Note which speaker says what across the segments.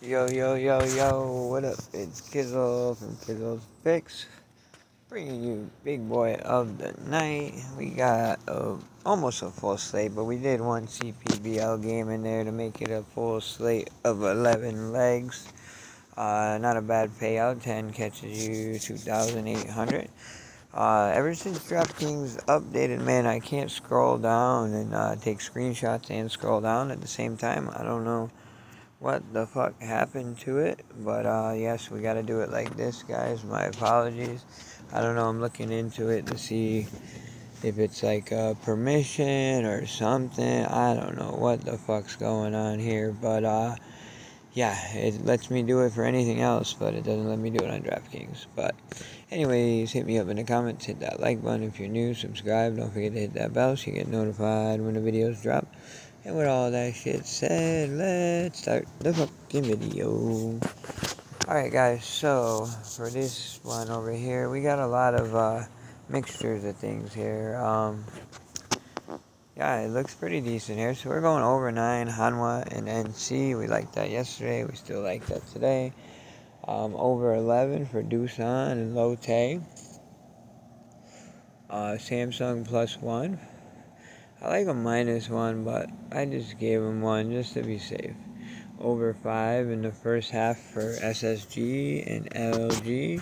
Speaker 1: Yo, yo, yo, yo, what up? It's Kizzle from Kizzle's Picks, bringing you big boy of the night. We got uh, almost a full slate, but we did one CPBL game in there to make it a full slate of 11 legs. Uh, not a bad payout, 10 catches you 2,800. Uh, ever since DraftKings updated, man, I can't scroll down and uh, take screenshots and scroll down at the same time. I don't know what the fuck happened to it. But uh, yes, we got to do it like this, guys. My apologies. I don't know. I'm looking into it to see if it's like a permission or something. I don't know what the fuck's going on here. But uh, yeah, it lets me do it for anything else, but it doesn't let me do it on DraftKings. But anyways, hit me up in the comments. Hit that like button if you're new. Subscribe. Don't forget to hit that bell so you get notified when the videos drop. And with all that shit said, let's start the fucking video. Alright guys, so for this one over here, we got a lot of uh, mixtures of things here. Um, yeah, it looks pretty decent here. So we're going over 9, Hanwha and NC. We liked that yesterday. We still like that today. Um, over 11 for Doosan and Lotte. Uh, Samsung plus 1 I like a minus one, but I just gave him one just to be safe. Over five in the first half for SSG and LG.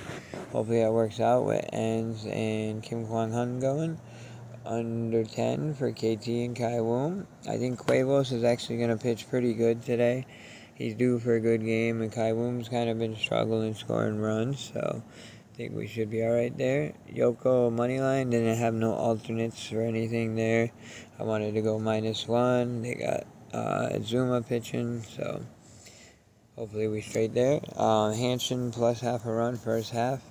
Speaker 1: Hopefully that works out with Enns and Kim Kwang-hyun going. Under 10 for KT and Kiwoom. I think Cuevas is actually going to pitch pretty good today. He's due for a good game, and Kiwoom's kind of been struggling scoring runs, so think we should be alright there. Yoko Moneyline didn't have no alternates or anything there. I wanted to go minus one. They got uh, Zuma pitching, so hopefully we straight there. Uh, Hanshin plus half a run first half.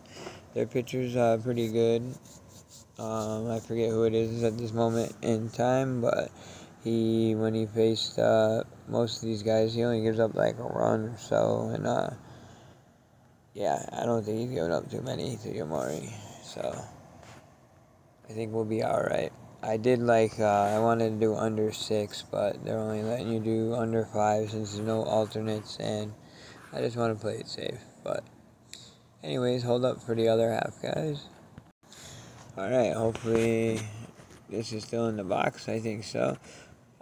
Speaker 1: Their pitcher's uh, pretty good. Um, I forget who it is at this moment in time, but he when he faced uh, most of these guys, he only gives up like a run or so, and uh, yeah, I don't think he's giving up too many to Yamari. So I think we'll be alright. I did like, uh, I wanted to do under six, but they're only letting you do under five since there's no alternates, and I just want to play it safe. But, anyways, hold up for the other half, guys. Alright, hopefully this is still in the box. I think so.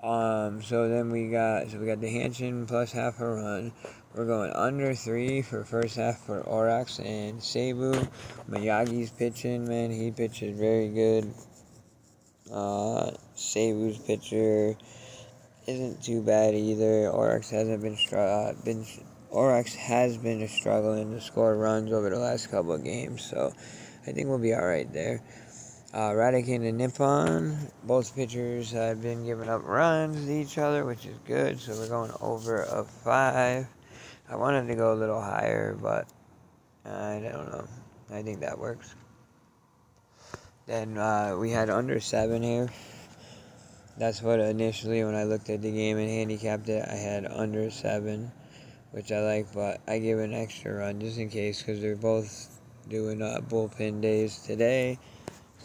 Speaker 1: Um, so then we got so we got the Hanshin plus half a run. We're going under three for first half for Orix and Seibu. Miyagi's pitching, man. He pitches very good. Uh, Seibu's pitcher isn't too bad either. Orix hasn't been uh, been Orix has been struggling to score runs over the last couple of games, so I think we'll be all right there. Uh, Rakuten and Nippon, both pitchers have been giving up runs to each other, which is good. So we're going over a five. I wanted to go a little higher, but I don't know. I think that works. Then uh, we had under seven here. That's what initially, when I looked at the game and handicapped it, I had under seven, which I like, but I give an extra run just in case because they're both doing uh, bullpen days today.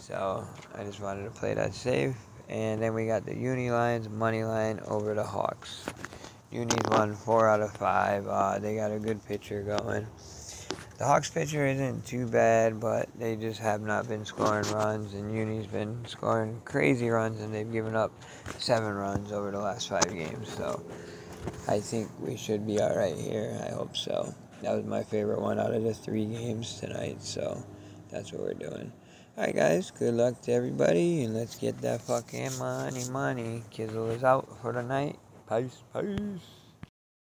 Speaker 1: So I just wanted to play that safe. And then we got the Uni-Lions, money line over the Hawks. Uni's won four out of five. Uh, they got a good pitcher going. The Hawks pitcher isn't too bad, but they just have not been scoring runs, and Uni's been scoring crazy runs, and they've given up seven runs over the last five games. So I think we should be all right here. I hope so. That was my favorite one out of the three games tonight, so that's what we're doing. Alright guys, good luck to everybody, and let's get that fucking money, money. Kizzle is out for the night. Peace, peace.